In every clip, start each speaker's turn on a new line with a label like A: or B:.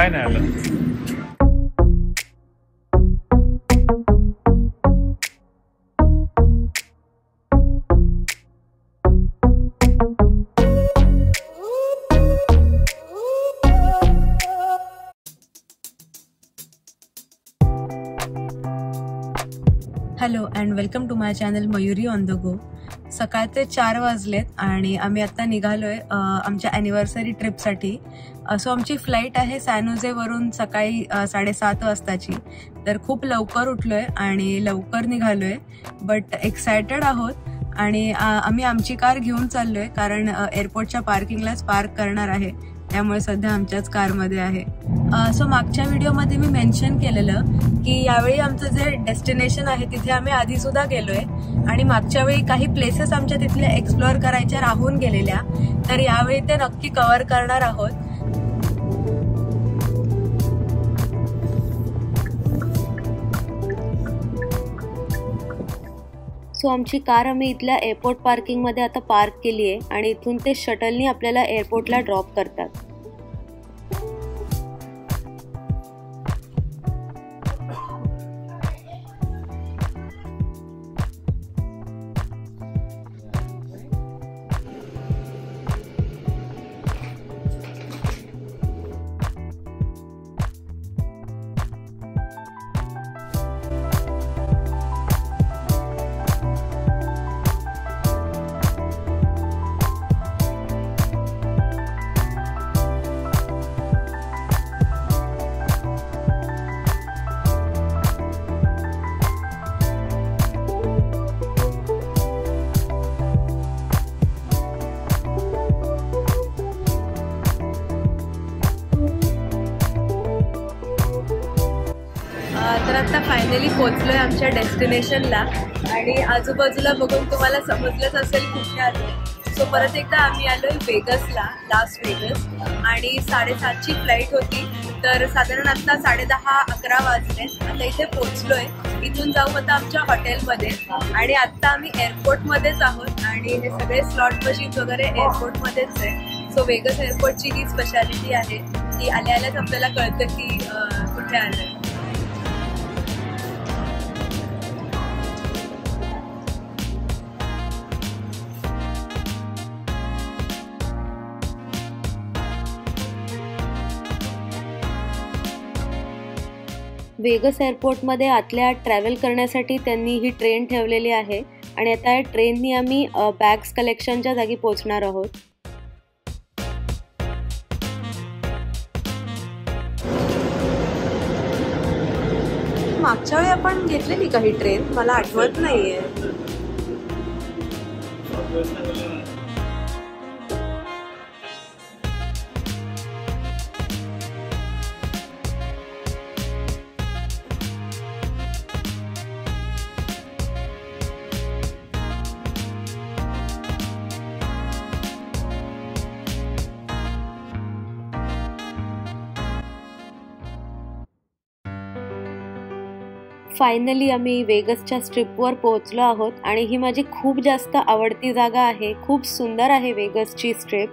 A: keine
B: Hello and welcome to my channel Mayuri on the go. सकाळचे चार वाजलेत आणि आम्ही आता निघालोय आमच्या अॅनिव्हर्सरी ट्रिपसाठी सो आमची फ्लाईट आहे सॅनोजेवरून सकाळी साडेसात वाजताची. तर खूप लवकर उठलोय आणि लवकर निघालोय. बट एक्सायटेड आहोत आणि आम्ही आमची कार घेऊन चाललोय कारण एअरपोर्टच्या पार्किंगलाच पार्क करणार आहे. त्यामुळे सध्या आमच्याच कारमध्ये आहे. सो मागच्या व्हिडिओमध्ये मी मेन्शन केलेलं की यावेळी आमचं जे डेस्टिनेशन आहे तिथे आम्ही आधी सुद्धा गेलोय. आणि मागच्या वेळी काही प्लेसेस आमच्या तिथल्या एक्सप्लोअर करायच्या राहून गेलेल्या. तर यावेळी ते नक्की कव्हर करणार आहोत. सो आमची कार आम्ही इथल्या एअरपोर्ट पार्किंगमध्ये आता पार्क केली आहे आणि इथून ते शटलनी आपल्याला एअरपोर्टला ड्रॉप करतात. फायनली पोचलो आहे फायनली आमच्या डेस्टिनेशनला आणि आजूबाजूला बघून तुम्हाला समजलंच असेल कुठे आलो सो परत एकदा आम्ही आलोय वेगसला लास्ट वेगस आणि साडेसातची फ्लाईट होती. तर साधारण आता साडेदहा अकरा वाजले. आता इथे पोहोचलोय. इथून जाऊ आता आमच्या हॉटेलमध्ये आणि आता आम्ही एअरपोर्टमध्येच आहोत. आणि हे सगळे स्लॉट मशीन्स वगैरे एअरपोर्टमध्येच आहे. सो वेगस एअरपोर्टची ही स्पेशालिटी आहे. की आल्या आल्याच आपल्याला कळतं की अं, कुठे आलोय. वेगस एअरपोर्टमध्ये आतल्या ट्रॅव्हल करण्यासाठी त्यांनी ही ट्रेन ठेवलेली आहे आणि आता या ट्रेननी आम्ही बॅग्स कलेक्शनच्या जागी पोहोचणार आहोत. मागच्या वेळी आपण घेतलेली का ही ट्रेन? मला आठवत नाहीये. फायनली आम्ही वेगसच्या स्ट्रिपवर पोहोचलो आहोत आणि ही माझी खूप जास्त आवडती जागा आहे. खूप सुंदर आहे वेगसची स्ट्रिप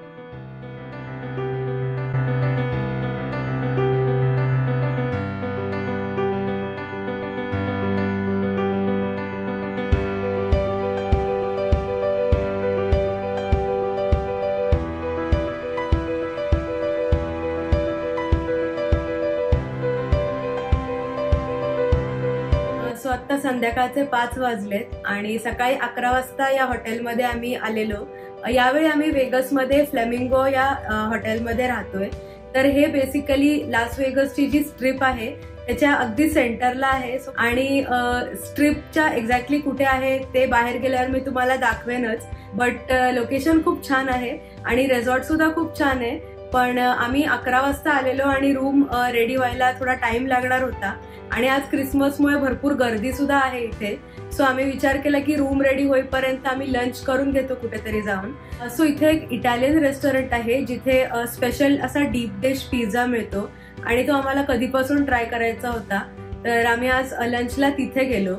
B: संध्याकाळचे पाच वाजलेत आणि सकाळी अकरा वाजता या हॉटेलमध्ये आम्ही आलेलो. यावेळी आम्ही वेगसमध्ये फ्लेमिंगो या हॉटेलमध्ये राहतोय. तर हे बेसिकली लास वेगसची जी स्ट्रीप आहे त्याच्या अगदी सेंटरला आहे. आणि स्ट्रीपच्या एक्झॅक्टली कुठे आहे ते बाहेर गेल्यावर मी तुम्हाला दाखवेनच. बट लोकेशन खूप छान आहे आणि रेसॉर्ट सुद्धा खूप छान आहे. पण आम्ही अकरा वाजता आलेलो आणि रूम रेडी व्हायला थोडा टाइम लागणार होता. आणि आज क्रिसमसमुळे भरपूर गर्दी सुद्धा आहे इथे. सो आम्ही विचार केला की रूम रेडी होईपर्यंत आम्ही लंच करून घेतो कुठेतरी जाऊन. सो इथे एक इटालियन रेस्टॉरंट आहे जिथे स्पेशल असा डीप डिश पिझ्झा मिळतो. आणि तो आम्हाला कधीपासून ट्राय करायचा होता. तर आम्ही आज लंचला तिथे गेलो.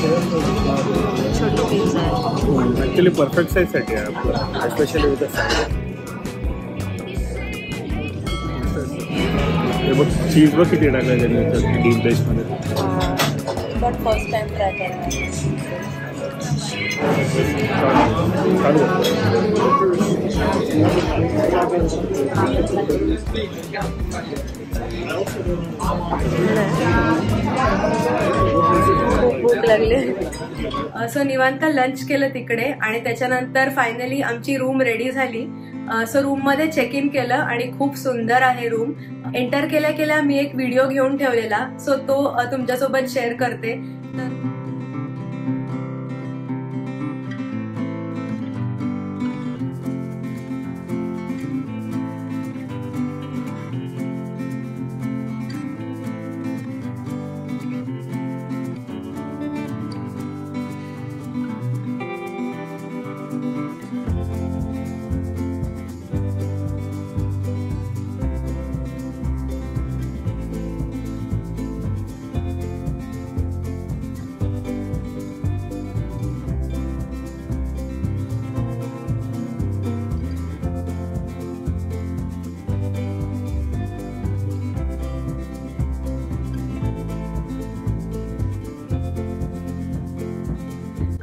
B: छोटू पिझ्झा आहे
A: ॲक्च्युली परफेक्ट साईजसाठी आहे. आपलं एस्पेशली विथ साईज हे बघ चीज बघ किती टाकायचं डीप बेसमध्ये
B: बट फर्स्ट टाइम ट्राय करणार.
A: चालू
B: खूप भूक लागली. सो निवांत लंच केलं तिकडे आणि त्याच्यानंतर फायनली आमची रूम रेडी झाली. सो रूममध्ये चेक इन केलं आणि खूप सुंदर आहे रूम एंटर केल्या केल्या मी एक व्हिडिओ घेऊन ठेवलेला. सो तो तुमच्यासोबत शेअर करते.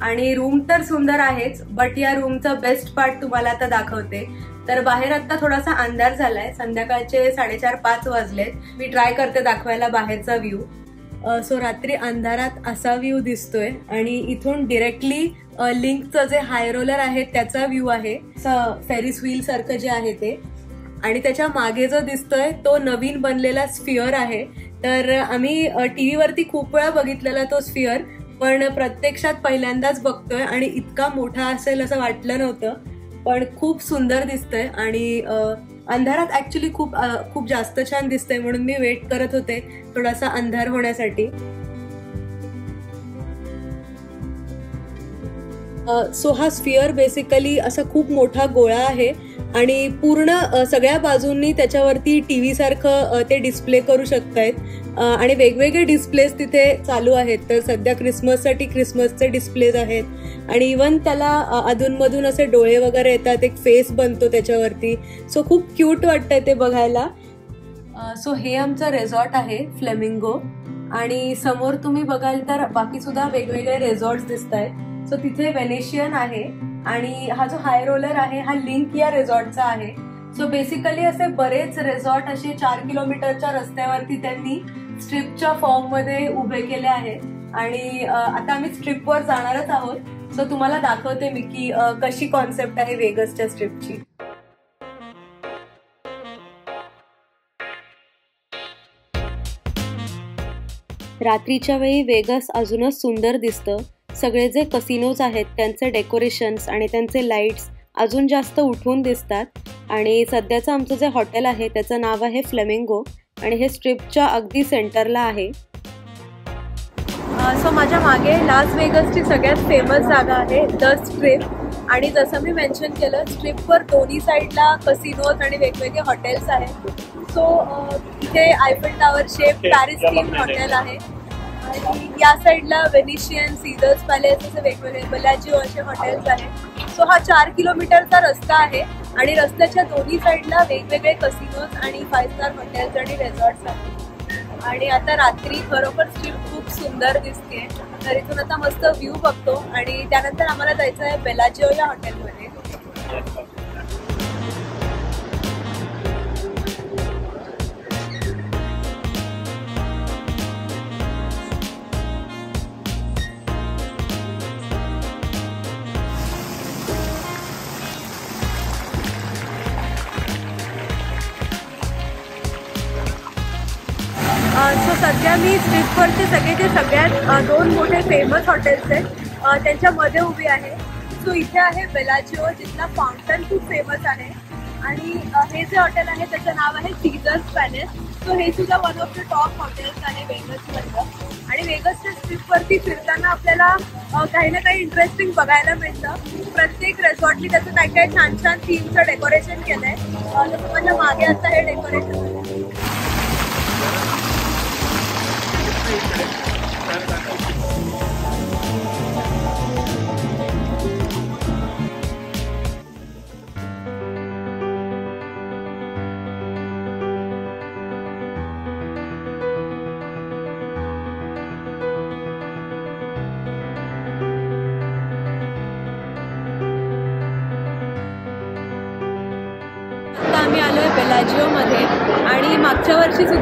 B: आणि रूम तर सुंदर आहेच बट या रूमचा बेस्ट पार्ट तुम्हाला आता दाखवते. तर बाहेर आता थोडासा अंधार झालाय. संध्याकाळचे साडेचार पाच वाजलेत. मी ट्राय करते दाखवायला बाहेरचा व्ह्यू सो रात्री अंधारात असा व्ह्यू दिसतोय आणि इथून डिरेक्टली लिंकचं जे हाय रोलर आहे त्याचा व्ह्यू आहे. फेरिस व्हील सारखं जे आहे ते. आणि त्याच्यामागे जो दिसतोय तो नवीन बनलेला स्फिअर आहे. तर आम्ही टी व्हीवरती खूप वेळा बघितलेला तो स्फिअर पण प्रत्यक्षात पहिल्यांदाच बघतोय आणि इतका मोठा असेल असं वाटलं नव्हतं पण खूप सुंदर दिसतंय आणि अंधारात ऍक्च्युली खूप खूप जास्त छान दिसतंय म्हणून मी वेट करत होते थोडासा अंधार होण्यासाठी. सो हा स्फिअर बेसिकली असा खूप मोठा गोळा आहे आणि पूर्ण सगळ्या बाजूंनी त्याच्यावरती टीव्ही सारखं ते डिस्प्ले करू शकतायत. आणि वेगवेगळे डिस्प्लेस तिथे चालू आहेत. तर सध्या क्रिसमससाठी क्रिसमसचे डिस्प्लेज आहेत. आणि इवन त्याला अधूनमधून असे डोळे वगैरे येतात. एक फेस बनतो त्याच्यावरती. सो खूप क्यूट वाटतंय ते बघायला. सो हे आमचं रेझॉर्ट आहे फ्लेमिंगो आणि समोर तुम्ही बघाल तर बाकी सुद्धा वेगवेगळे रेझॉर्ट दिसत आहेत सो तिथे वेनेशियन आहे. आणि हा जो हाय रोलर आहे हा लिंक या रेसॉर्टचा आहे. सो बेसिकली असे बरेच रेसॉर्ट असे चार किलोमीटरच्या रस्त्यावरती त्यांनी स्ट्रिपच्या फॉर्ममध्ये उभे केले आहे आणि आता आम्ही स्ट्रिपवर जाणारच आहोत. सो तुम्हाला दाखवते मी की कशी कॉन्सेप्ट आहे वेगसच्या स्ट्रिपची रात्रीच्या वेळी वेगस अजूनच सुंदर दिसतं. सगळे जे कसिनोज आहेत त्यांचे डेकोरेशन्स आणि त्यांचे लाईट्स अजून जास्त उठून दिसतात. आणि सध्याचं आमचं जे हॉटेल आहे त्याचं नाव आहे फ्लेमिंगो आणि हे स्ट्रिपच्या अगदी सेंटरला आहे. सो माझ्या मागे लास वेगसची सगळ्यात फेमस जागा आहे द स्ट्रिप आणि जसं मी मेन्शन केलं स्ट्रिपवर दोन्ही साईडला कसिनोज आणि वेगवेगळे हॉटेल्स आहेत. सो इथे Eiffel tower shape Paris theme hotel आहे. आणि या साईडला वेनिशियन सीझर्स पॅलेस असे वेगवेगळे बलाजिओ असे हॉटेल्स आहेत. सो हा चार किलोमीटरचा रस्ता आहे आणि रस्त्याच्या दोन्ही साईडला वेगवेगळे कसिनोज आणि फाईव्ह स्टार हॉटेल्स आणि रेसॉर्ट्स आहेत. आणि आता रात्री खरोखर स्ट्रीप खूप सुंदर दिसते तर इथून आता मस्त व्ह्यू बघतो आणि त्यानंतर आम्हाला जायचं आहे बेलाजिओ या हॉटेलमध्ये सध्या मी स्ट्रीटवरचे सगळे जे सगळ्यात दोन मोठे फेमस हॉटेल्स आहेत त्यांच्यामध्ये उभी आहे. सो इथे आहे बेलाजिओ जिथला फाउंटन खूप फेमस आहे. आणि हे जे हॉटेल आहे त्याचं नाव आहे सीझर्स पॅलेस सो हे सुद्धा one of the top hotels आहे वेगसमधलं आणि वेगसच्या स्ट्रीटवरती फिरताना आपल्याला काही ना काही इंटरेस्टिंग बघायला मिळतं. प्रत्येक रेसॉर्टनी त्याचं काही काही छान छान थीमचं डेकोरेशन केलंय. आहे जसं माझ्या मागे आता हे डेकोरेशन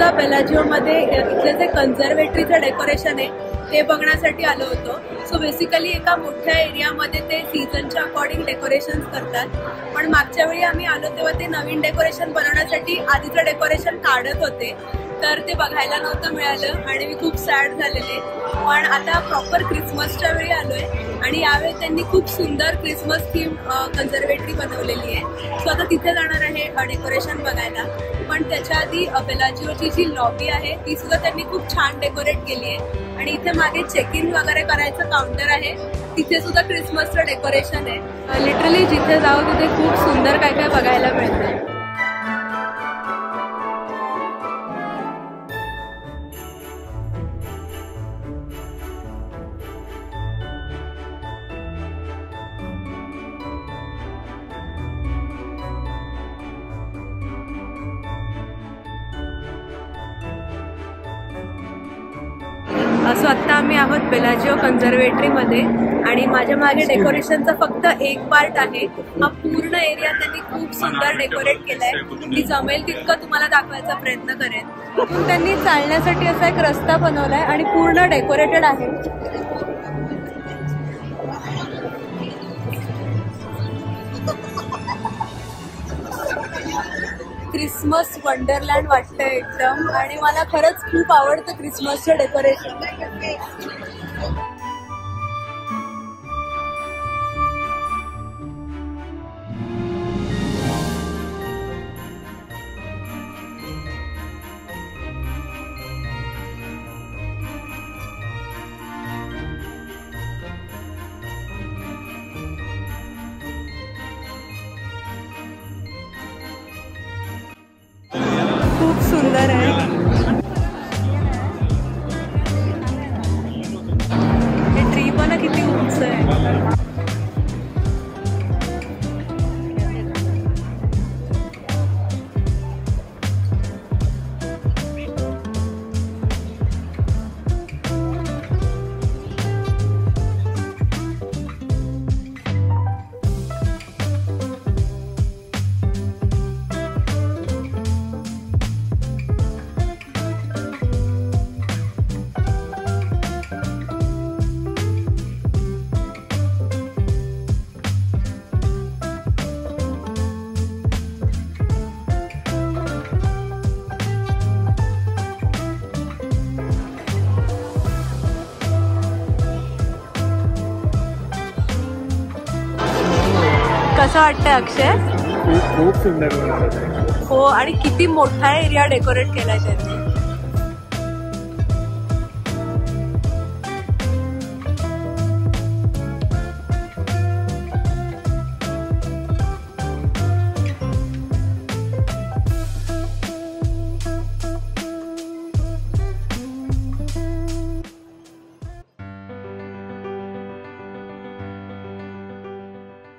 B: सुद्धा बेलाजिओमध्ये इथले जे कन्झर्वेटरीचं डेकोरेशन आहे ते बघण्यासाठी आलो होतो. सो बेसिकली एका मोठ्या एरियामध्ये ते सीझनच्या अकॉर्डिंग डेकोरेशन करतात. पण मागच्या वेळी आम्ही आलो तेव्हा ते नवीन डेकोरेशन बनवण्यासाठी आधीचं डेकोरेशन काढत होते. तर ते बघायला नव्हतं मिळालं आणि मी खूप सॅड झालेले. पण आता प्रॉपर क्रिसमसच्या वेळी आलोय आणि यावेळी त्यांनी खूप सुंदर क्रिसमस थीम कन्झर्वेटरी बनवलेली आहे. सो आता तिथे जाणार आहे डेकोरेशन बघायला. पण त्याच्या आधी बेलाजिओची जी लॉबी आहे ती सुद्धा त्यांनी खूप छान डेकोरेट केली आहे. आणि इथे मागे चेक इन वगैरे करायचं काउंटर आहे. तिथे सुद्धा क्रिसमसचं डेकोरेशन आहे. लिटरली जिथे जाऊ तिथे खूप सुंदर काय काय बघायला मिळतं सो आत्ता आम्ही आहोत बेलाजिओ कन्झर्वेटरीमध्ये आणि माझ्या मागे डेकोरेशनचा फक्त एक पार्ट आहे. हा पूर्ण एरिया त्यांनी खूप सुंदर डेकोरेट केलाय. मी जमेल तितकं तुम्हाला दाखवायचा प्रयत्न करेन. त्यांनी चालण्यासाठी असा एक रस्ता बनवलाय आणि पूर्ण डेकोरेटेड आहे. क्रिसमस वंडरलँड वाटतंय एकदम. आणि मला खरंच खूप आवडतं क्रिसमसचं डेकोरेशन. कसं वाटतंय अक्षय?
A: खूप सुंदर
B: हो आणि किती मोठा एरिया डेकोरेट केलाय त्यांनी.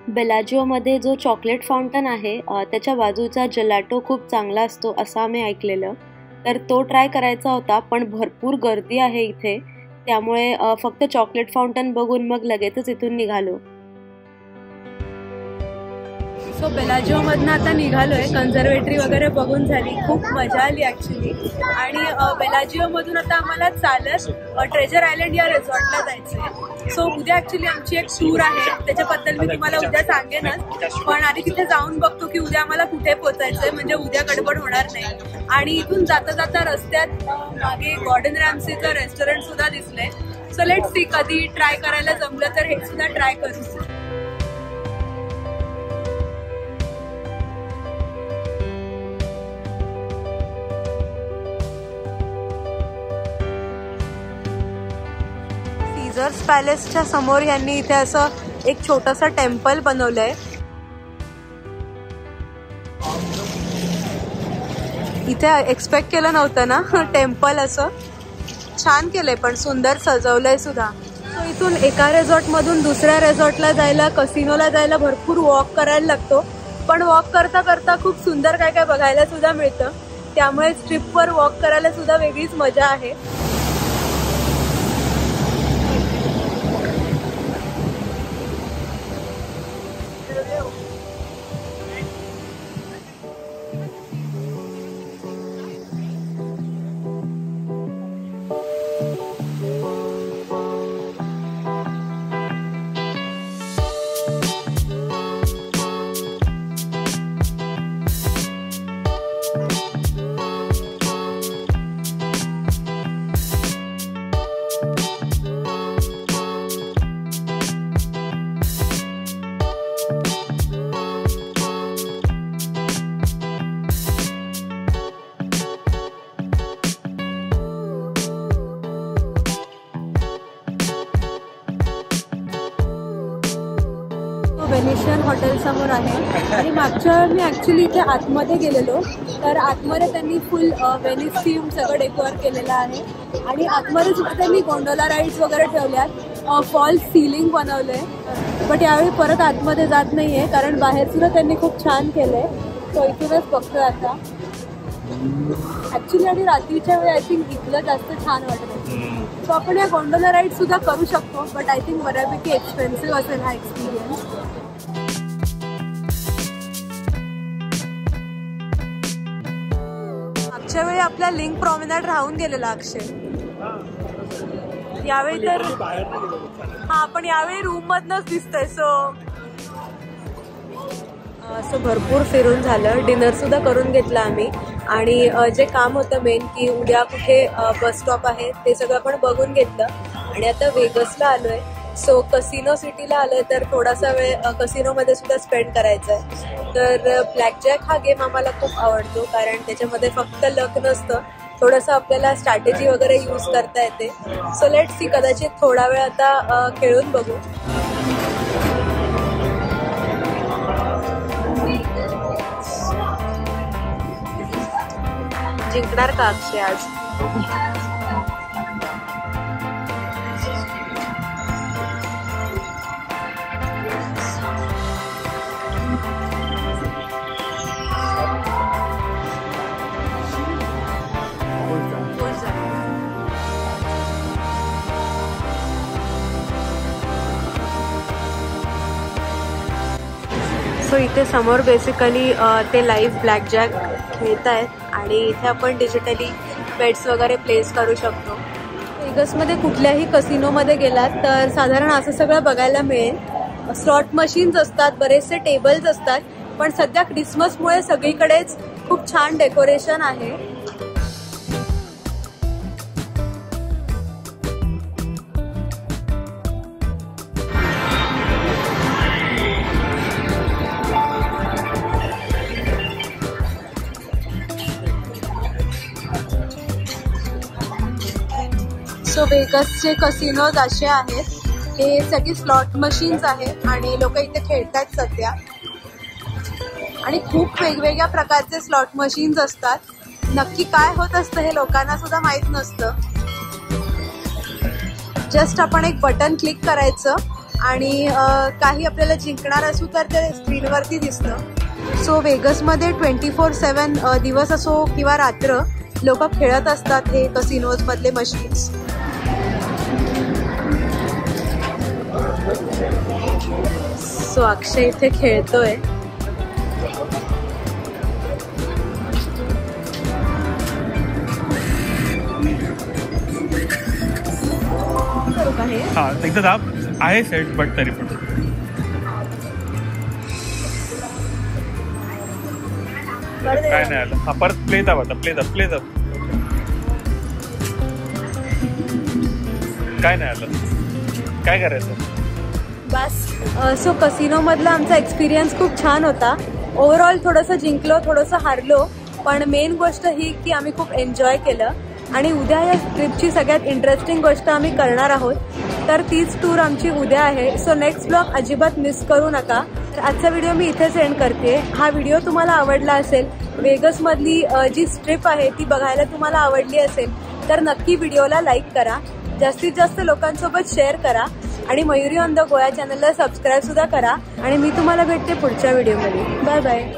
C: बेलाजिओमध्ये जो चॉकलेट फाउंटन आहे त्याच्या बाजूचा जलाटो खूप चांगला असतो असं आम्ही ऐकलेलं. तर तो ट्राय करायचा होता पण भरपूर गर्दी आहे इथे. त्यामुळे फक्त चॉकलेट फाउंटन बघून मग लगेचच इथून निघालो.
B: सो बेलाजिओ मधनं आता निघालोय. कन्झर्वेटरी वगैरे बघून झाली. खूप मजा आली ऍक्च्युली आणि बेलाजिओ मधून आता आम्हाला चालत ट्रेजर आयलंड या रिसॉर्टला जायचंय. सो उद्या ऍक्च्युली आमची एक टूर आहे. त्याच्याबद्दल मी तुम्हाला उद्या सांगेनच. पण आधी तिथे जाऊन बघतो की उद्या आम्हाला कुठे पोचायचंय. म्हणजे उद्या गडबड होणार नाही. आणि इथून जाता जाता रस्त्यात मागे गॉर्डन रॅम्सीचं रेस्टॉरंट सुद्धा दिसलंय. सो लेट सी कधी ट्राय करायला जमलं तर हे सुद्धा ट्राय करू. सीझर्स पॅलेसच्या समोर यांनी इथे असं एक छोटंसं टेम्पल बनवलंय. इथे एक्सपेक्ट केलं नव्हतं ना? टेम्पल असं. छान केलंय पण सुंदर सजवलंय सुद्धा. सो इथून एका रेझॉर्टमधून मधून दुसऱ्या रेसॉर्टला जायला कसिनोला जायला भरपूर वॉक करायला लागतो. पण वॉक करता करता खूप सुंदर काय काय बघायला सुद्धा मिळतं. त्यामुळे ट्रिपवर वॉक करायला सुद्धा वेगळीच मजा आहे. मागच्या मी ॲक्च्युली इथे आतमध्ये गेलेलो. तर आतमध्ये त्यांनी फुल वेनिस थीम सगळं डेकोर केलेलं आहे. आणि आतमध्ये सुद्धा त्यांनी गोंडोला राईड्स वगैरे ठेवल्यात. फॉल सिलिंग बनवलं आहे बट यावेळी परत आतमध्ये जात नाही आहे कारण बाहेर सुद्धा त्यांनी खूप छान केलं आहे तो इथूनच बघतोय आता. ॲक्च्युली आणि रात्रीच्या वेळी आय थिंक इथलं जास्त छान वाटतं सो आपण या गोंडोला राईड सुद्धा करू शकतो बट आय थिंक बऱ्यापैकी एक्सपेन्सिव्ह असेल हा एक्सपिरियन्स मागच्या वेळी आपला लिंक प्रॉमिनाट राहून गेलेला अक्षय. यावेळी तर हा पण यावेळी रूम मधनच दिसतंय सो असं भरपूर फिरून झालं. डिनर सुद्धा करून घेतलं आम्ही. आणि जे काम होतं मेन की उद्या कुठे बस स्टॉप आहे ते सगळं आपण बघून घेतलं. आणि आता वेगसला आलोय. सो कसिनो सिटीला आलं तर थोडासा वेळ कसिनो मध्ये सुद्धा स्पेंड करायचा आहे तर ब्लॅक जॅक हा गेम आम्हाला खूप आवडतो कारण त्याच्यामध्ये फक्त लक नसतं. थोडंसं आपल्याला स्ट्रॅटेजी वगैरे यूज करता येते. सो लेट सी कदाचित थोडा वेळ आता खेळून बघू. जिंकणार का अक्षय आज? सो इथे समोर बेसिकली ते लाईव्ह ब्लॅक जॅक खेळत आहेत आणि इथे आपण डिजिटली बेट्स वगैरे प्लेस करू शकतो. वेगसमध्ये कुठल्याही कसिनोमध्ये गेलात तर साधारण असं सगळं बघायला मिळेल. स्लॉट मशीन्स असतात बरेचसे टेबल्स असतात पण सध्या क्रिसमसमुळे सगळीकडेच खूप छान डेकोरेशन आहे. सो वेगसचे कसिनोज असे आहेत. हे सगळे स्लॉट मशीन्स आहेत आणि लोक इथे खेळतात सध्या. आणि खूप वेगवेगळ्या प्रकारचे स्लॉट मशीन्स असतात. नक्की काय होत असतं हे लोकांना सुद्धा माहीत नसतं. जस्ट आपण एक बटन क्लिक करायचं आणि काही आपल्याला जिंकणार असू तर ते स्क्रीनवरती दिसतं. सो वेगसमध्ये ट्वेंटी फोर सेवन दिवस असो किंवा रात्र लोक खेळत असतात हे कसिनोजमधले मशीन्स सो अक्षय इथे खेळतोय. हे?
A: एकदा दाब आहे सेट बट तरी पण. काय. नाही आलं. हा परत प्ले दाब आता प्ले दाब प्ले दाब काय नाही आलं. काय करायचं?
B: बस सो कसिनोमधला आमचा एक्सपिरियन्स खूप छान होता. ओव्हरऑल थोडंसं जिंकलो थोडंसं हारलो. पण मेन गोष्ट ही की आम्ही खूप एन्जॉय केलं. आणि उद्या या ट्रिपची सगळ्यात इंटरेस्टिंग गोष्ट आम्ही करणार आहोत. तर तीच टूर आमची उद्या आहे. सो नेक्स्ट ब्लॉग अजिबात मिस करू नका. तर आजचा व्हिडिओ मी इथेच सेंड करते. हा व्हिडिओ तुम्हाला आवडला असेल वेगसमधली जी स्ट्रिप आहे ती बघायला तुम्हाला आवडली असेल तर नक्की व्हिडिओला लाईक करा. जास्तीत जास्त लोकांसोबत शेअर करा. आणि मयुरी ऑन द गोया चॅनलला सबस्क्राईब सुद्धा करा. आणि मी तुम्हाला भेटते पुढच्या व्हिडिओमध्ये बाय बाय